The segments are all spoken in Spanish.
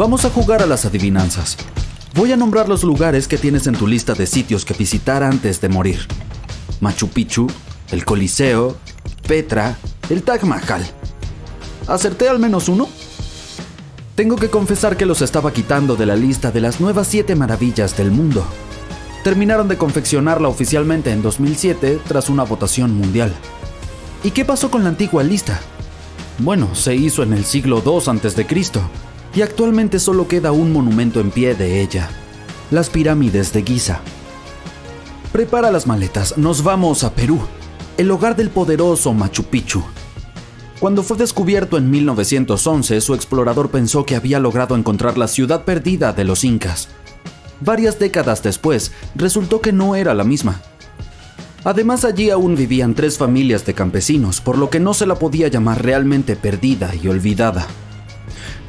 Vamos a jugar a las adivinanzas. Voy a nombrar los lugares que tienes en tu lista de sitios que visitar antes de morir. Machu Picchu, el Coliseo, Petra, el Taj Mahal. ¿Acerté al menos uno? Tengo que confesar que los estaba quitando de la lista de las nuevas siete maravillas del mundo. Terminaron de confeccionarla oficialmente en 2007 tras una votación mundial. ¿Y qué pasó con la antigua lista? Bueno, se hizo en el siglo II a.C. y actualmente solo queda un monumento en pie de ella, las pirámides de Giza. Prepara las maletas, nos vamos a Perú, el hogar del poderoso Machu Picchu. Cuando fue descubierto en 1911, su explorador pensó que había logrado encontrar la ciudad perdida de los incas. Varias décadas después, resultó que no era la misma. Además allí aún vivían tres familias de campesinos, por lo que no se la podía llamar realmente perdida y olvidada.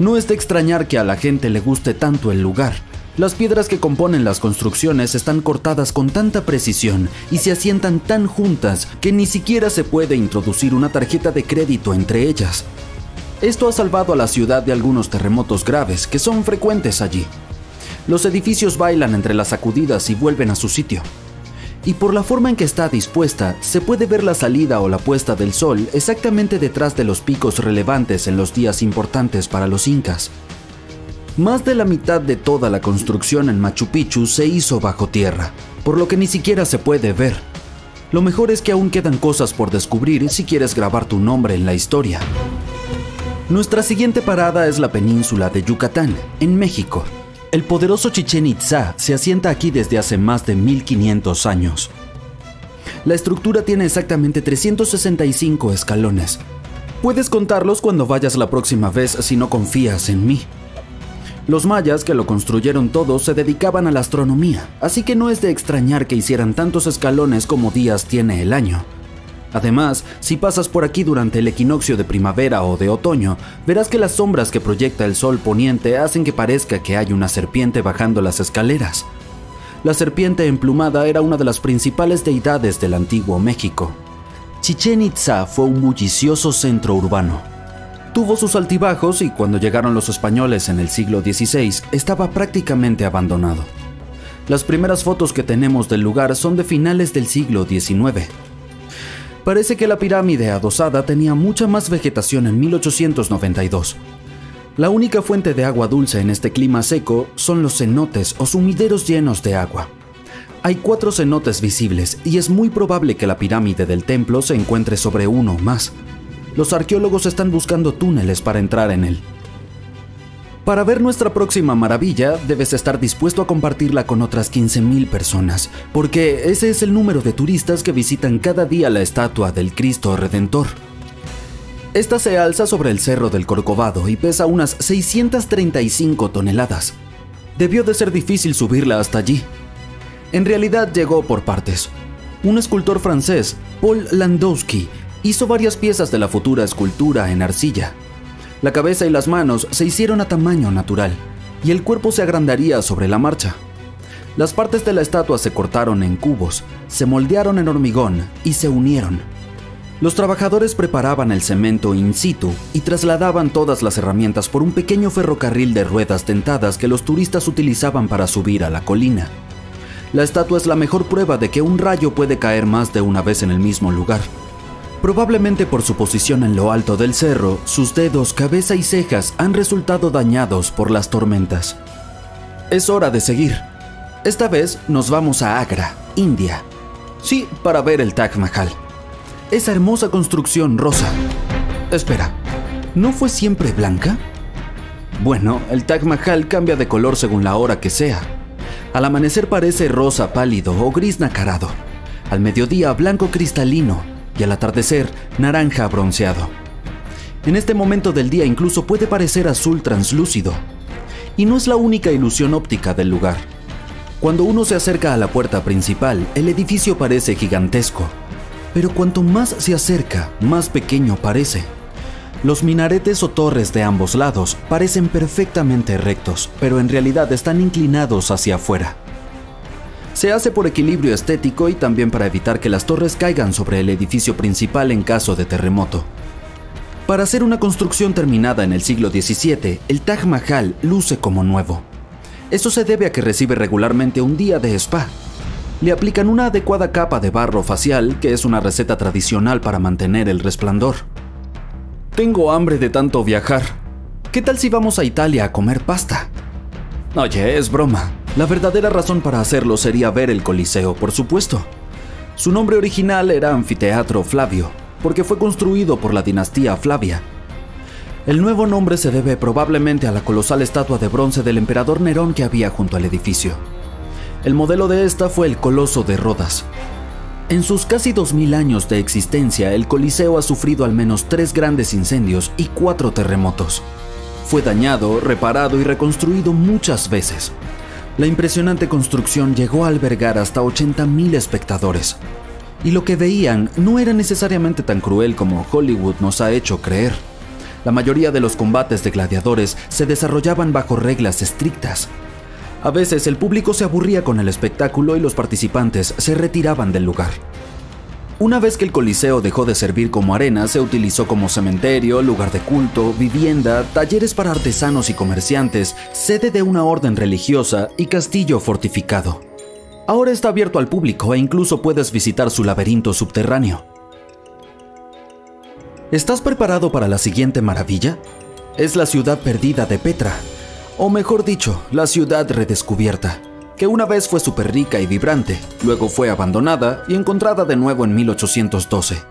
No es de extrañar que a la gente le guste tanto el lugar. Las piedras que componen las construcciones están cortadas con tanta precisión y se asientan tan juntas que ni siquiera se puede introducir una tarjeta de crédito entre ellas. Esto ha salvado a la ciudad de algunos terremotos graves que son frecuentes allí. Los edificios bailan entre las sacudidas y vuelven a su sitio y por la forma en que está dispuesta, se puede ver la salida o la puesta del sol exactamente detrás de los picos relevantes en los días importantes para los incas. Más de la mitad de toda la construcción en Machu Picchu se hizo bajo tierra, por lo que ni siquiera se puede ver. Lo mejor es que aún quedan cosas por descubrir si quieres grabar tu nombre en la historia. Nuestra siguiente parada es la península de Yucatán, en México. El poderoso Chichen Itza se asienta aquí desde hace más de 1500 años. La estructura tiene exactamente 365 escalones. Puedes contarlos cuando vayas la próxima vez si no confías en mí. Los mayas que lo construyeron todo se dedicaban a la astronomía, así que no es de extrañar que hicieran tantos escalones como días tiene el año. Además, si pasas por aquí durante el equinoccio de primavera o de otoño, verás que las sombras que proyecta el sol poniente hacen que parezca que hay una serpiente bajando las escaleras. La serpiente emplumada era una de las principales deidades del antiguo México. Chichen Itza fue un bullicioso centro urbano. Tuvo sus altibajos y cuando llegaron los españoles en el siglo XVI estaba prácticamente abandonado. Las primeras fotos que tenemos del lugar son de finales del siglo XIX Parece que la pirámide adosada tenía mucha más vegetación en 1892. La única fuente de agua dulce en este clima seco son los cenotes o sumideros llenos de agua. Hay cuatro cenotes visibles y es muy probable que la pirámide del templo se encuentre sobre uno o más. Los arqueólogos están buscando túneles para entrar en él. Para ver nuestra próxima maravilla, debes estar dispuesto a compartirla con otras 15.000 personas, porque ese es el número de turistas que visitan cada día la estatua del Cristo Redentor. Esta se alza sobre el Cerro del Corcovado y pesa unas 635 toneladas. Debió de ser difícil subirla hasta allí. En realidad llegó por partes. Un escultor francés, Paul Landowski, hizo varias piezas de la futura escultura en arcilla, la cabeza y las manos se hicieron a tamaño natural, y el cuerpo se agrandaría sobre la marcha. Las partes de la estatua se cortaron en cubos, se moldearon en hormigón y se unieron. Los trabajadores preparaban el cemento in situ y trasladaban todas las herramientas por un pequeño ferrocarril de ruedas dentadas que los turistas utilizaban para subir a la colina. La estatua es la mejor prueba de que un rayo puede caer más de una vez en el mismo lugar. Probablemente por su posición en lo alto del cerro, sus dedos, cabeza y cejas han resultado dañados por las tormentas. Es hora de seguir. Esta vez nos vamos a Agra, India. Sí, para ver el Taj Mahal. Esa hermosa construcción rosa. Espera, ¿no fue siempre blanca? Bueno, el Taj Mahal cambia de color según la hora que sea. Al amanecer parece rosa pálido o gris nacarado. Al mediodía blanco cristalino al atardecer naranja bronceado. En este momento del día incluso puede parecer azul translúcido. Y no es la única ilusión óptica del lugar. Cuando uno se acerca a la puerta principal, el edificio parece gigantesco. Pero cuanto más se acerca, más pequeño parece. Los minaretes o torres de ambos lados parecen perfectamente rectos, pero en realidad están inclinados hacia afuera. Se hace por equilibrio estético y también para evitar que las torres caigan sobre el edificio principal en caso de terremoto. Para ser una construcción terminada en el siglo XVII, el Taj Mahal luce como nuevo. Eso se debe a que recibe regularmente un día de spa. Le aplican una adecuada capa de barro facial, que es una receta tradicional para mantener el resplandor. Tengo hambre de tanto viajar. ¿Qué tal si vamos a Italia a comer pasta? Oye, es broma. La verdadera razón para hacerlo sería ver el Coliseo, por supuesto. Su nombre original era Anfiteatro Flavio, porque fue construido por la dinastía Flavia. El nuevo nombre se debe probablemente a la colosal estatua de bronce del emperador Nerón que había junto al edificio. El modelo de esta fue el Coloso de Rodas, en sus casi 2.000 años de existencia, el Coliseo ha sufrido al menos tres grandes incendios y cuatro terremotos. Fue dañado, reparado y reconstruido muchas veces. La impresionante construcción llegó a albergar hasta 80.000 espectadores. Y lo que veían no era necesariamente tan cruel como Hollywood nos ha hecho creer. La mayoría de los combates de gladiadores se desarrollaban bajo reglas estrictas, a veces el público se aburría con el espectáculo y los participantes se retiraban del lugar. Una vez que el Coliseo dejó de servir como arena, se utilizó como cementerio, lugar de culto, vivienda, talleres para artesanos y comerciantes, sede de una orden religiosa y castillo fortificado. Ahora está abierto al público e incluso puedes visitar su laberinto subterráneo. ¿Estás preparado para la siguiente maravilla? Es la ciudad perdida de Petra, o mejor dicho, la ciudad redescubierta, que una vez fue súper rica y vibrante, luego fue abandonada y encontrada de nuevo en 1812.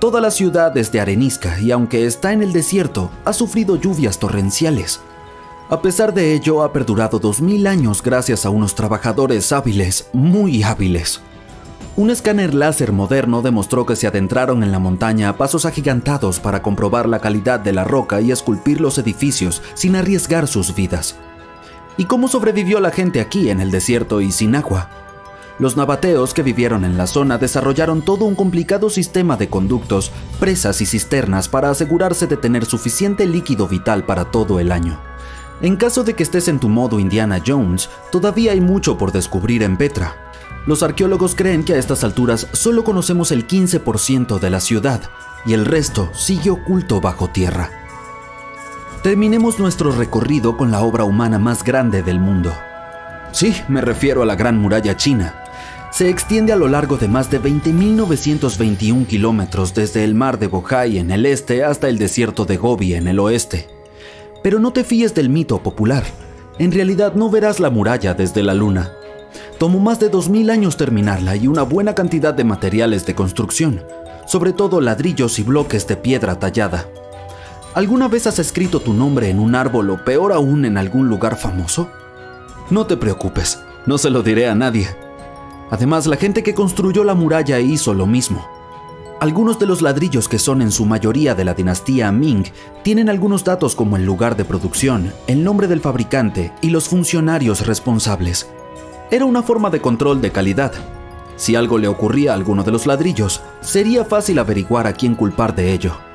Toda la ciudad es de arenisca y aunque está en el desierto, ha sufrido lluvias torrenciales. A pesar de ello, ha perdurado 2000 años gracias a unos trabajadores hábiles, muy hábiles. Un escáner láser moderno demostró que se adentraron en la montaña a pasos agigantados para comprobar la calidad de la roca y esculpir los edificios sin arriesgar sus vidas. ¿Y cómo sobrevivió la gente aquí en el desierto y sin agua? Los nabateos que vivieron en la zona desarrollaron todo un complicado sistema de conductos, presas y cisternas para asegurarse de tener suficiente líquido vital para todo el año. En caso de que estés en tu modo Indiana Jones, todavía hay mucho por descubrir en Petra, los arqueólogos creen que a estas alturas solo conocemos el 15% de la ciudad y el resto sigue oculto bajo tierra. Terminemos nuestro recorrido con la obra humana más grande del mundo. Sí, me refiero a la Gran Muralla China. Se extiende a lo largo de más de 20.921 kilómetros desde el mar de Bohai en el este hasta el desierto de Gobi en el oeste. Pero no te fíes del mito popular. En realidad no verás la muralla desde la luna. Tomó más de 2.000 años terminarla y una buena cantidad de materiales de construcción, sobre todo ladrillos y bloques de piedra tallada. ¿Alguna vez has escrito tu nombre en un árbol o peor aún en algún lugar famoso? No te preocupes, no se lo diré a nadie. Además, la gente que construyó la muralla hizo lo mismo. Algunos de los ladrillos que son en su mayoría de la dinastía Ming tienen algunos datos como el lugar de producción, el nombre del fabricante y los funcionarios responsables. Era una forma de control de calidad. Si algo le ocurría a alguno de los ladrillos, sería fácil averiguar a quién culpar de ello.